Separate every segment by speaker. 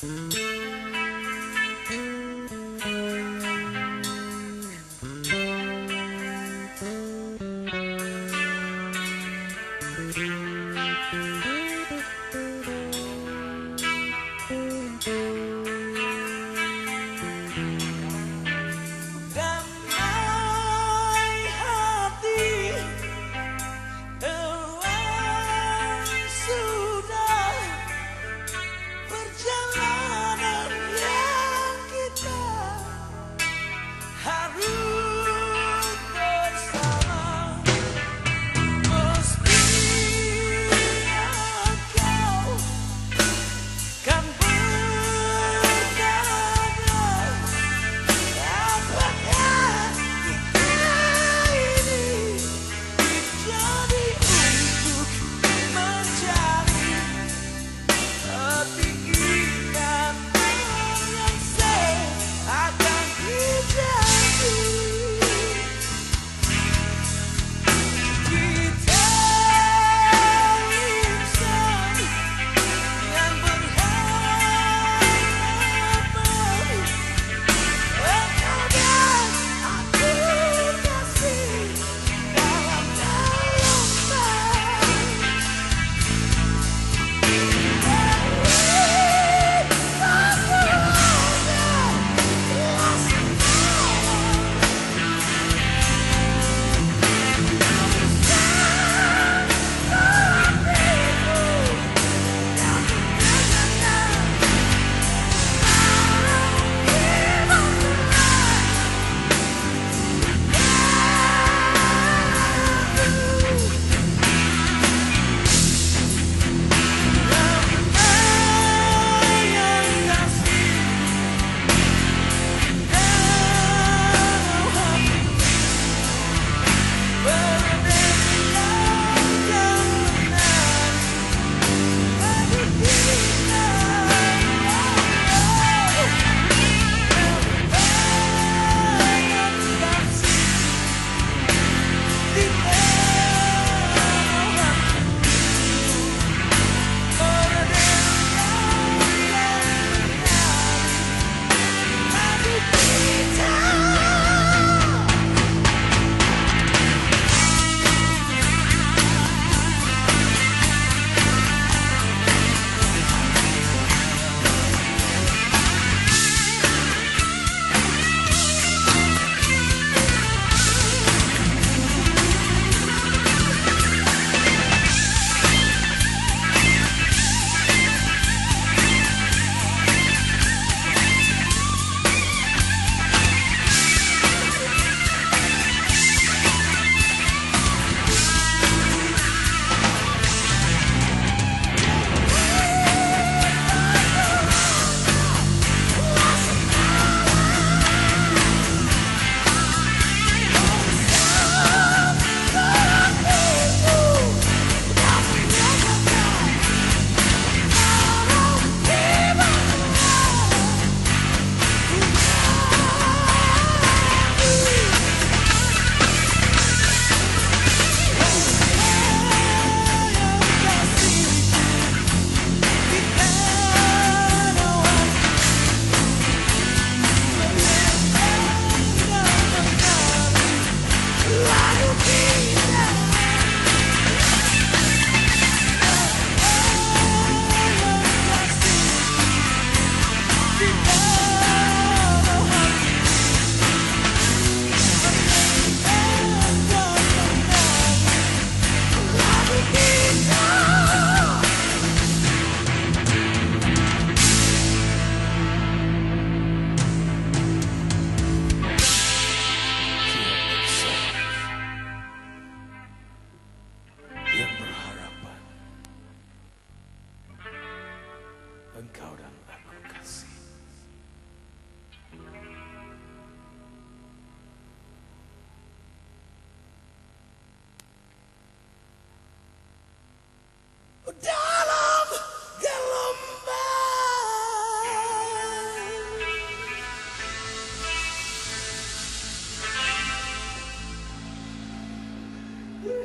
Speaker 1: Mm-hmm.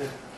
Speaker 2: vida.